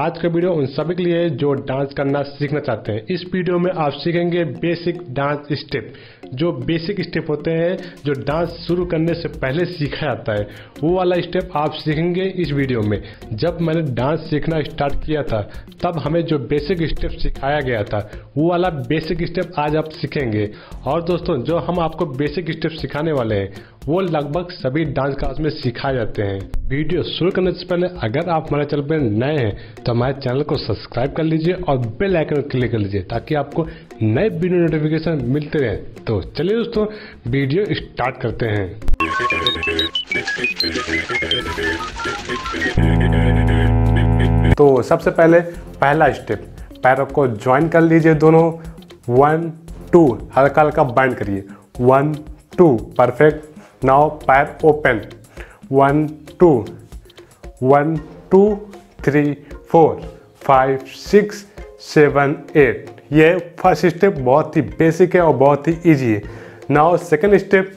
आज का वीडियो उन सभी के लिए जो डांस करना सीखना चाहते हैं। इस वीडियो में आप सीखेंगे बेसिक डांस स्टेप। जो बेसिक स्टेप होते हैं, जो डांस शुरू करने से पहले सीखा जाता है, वो वाला स्टेप आप सीखेंगे इस वीडियो में। जब मैंने डांस सीखना स्टार्ट किया था, तब हमें जो बेसिक स्टेप सिखाया गया था, वो वाला बेसिक स्टेप आज आप सीखेंगे। और दोस्तों, जो हम आपको बेसिक स्टेप सिखाने वाले हैं वो लगभग सभी डांस क्लास में सिखाए जाते हैं। वीडियो शुरू करने से पहले अगर आप हमारे चैनल पर नए हैं तो हमारे चैनल को सब्सक्राइब कर लीजिए और बेल आइकन क्लिक कर लीजिए ताकि आपको नए वीडियो नोटिफिकेशन मिलते रहे। तो चलिए दोस्तों, वीडियो स्टार्ट करते हैं। तो सबसे पहले पहला स्टेप पैरों को ज्वाइन कर लीजिए दोनों। वन टू हल्का हल्का बाइंड करिए। वन टू परफेक्ट नाउ पैर open one two one two three four five six seven eight ये फ़र्स्ट स्टेप बहुत ही बेसिक है और बहुत ही इजी है। Now second step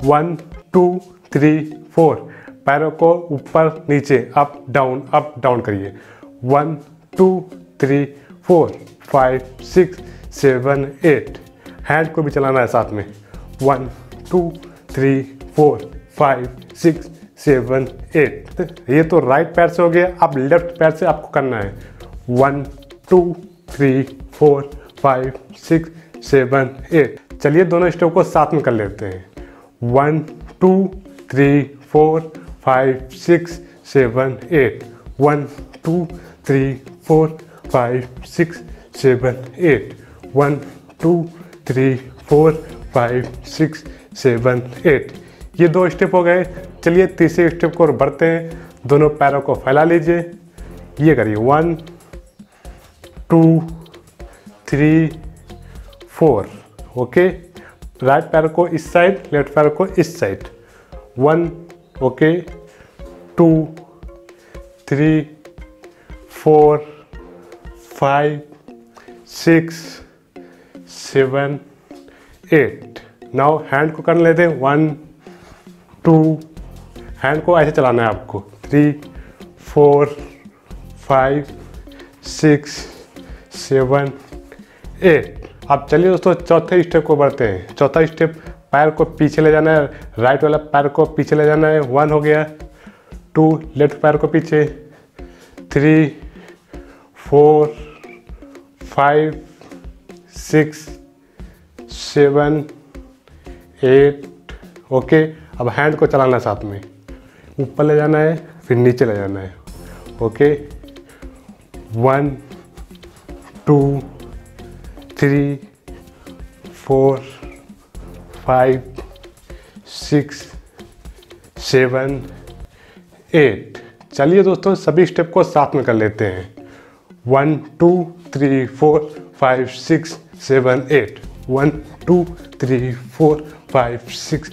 one two three four पैरों को ऊपर, नीचे अप डाउन अप डाउन करिए। One two three four five six seven eight hand को भी चलाना है साथ में। One two three four, five, six, seven, eight. ये तो राइट पैर से हो गया। अब लेफ़्ट पैर से आपको करना है। One two three four five six seven eight चलिए दोनों स्टेप को साथ में कर लेते हैं। One two three four five six seven eight one two three four five six seven eight one two three four five six seven eight ये दो स्टेप हो गए। चलिए तीसरे स्टेप को और बढ़ते हैं। दोनों पैरों को फैला लीजिए। ये करिए। One, two, three, four. Okay? Right पैर को इस साइड, लेफ़्ट पैर को इस side. One, okay? Two, three, four, five, six, seven, eight. Now hand को कर लेते हैं वन टू। हैंड को ऐसे चलाना है आपको। Three, four, five, six, seven, eight. अब चलिए दोस्तों, चौथे स्टेप को बढ़ते हैं। चौथा स्टेप, पैर को पीछे ले जाना है। राइट वाला पैर को पीछे ले जाना है। वन हो गया। टू, लेफ़्ट पैर को पीछे। Three, four, five, six, seven, eight. Okay. अब हैंड को चलाना है साथ में। ऊपर ले जाना है, फिर नीचे ले जाना है। Okay one two three four five six seven eight चलिए दोस्तों, सभी स्टेप को साथ में कर लेते हैं। One two three four five six seven eight one two three four five six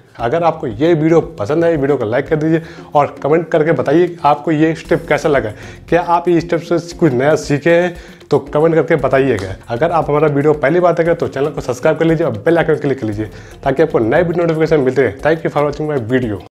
अगर आपको ये वीडियो पसंद आई, वीडियो को लाइक कर दीजिए और कमेंट करके बताइए आपको ये स्टेप कैसा लगा। क्या आप ये स्टेप से कुछ नया सीखे हैं? तो कमेंट करके बताइएगा। अगर आप हमारा वीडियो पहली बार देखें तो चैनल को सब्सक्राइब कर लीजिए और बेल आइकन क्लिक कर लीजिए ताकि आपको नए नोटिफिकेशन मिलते हैं thank you for watching my video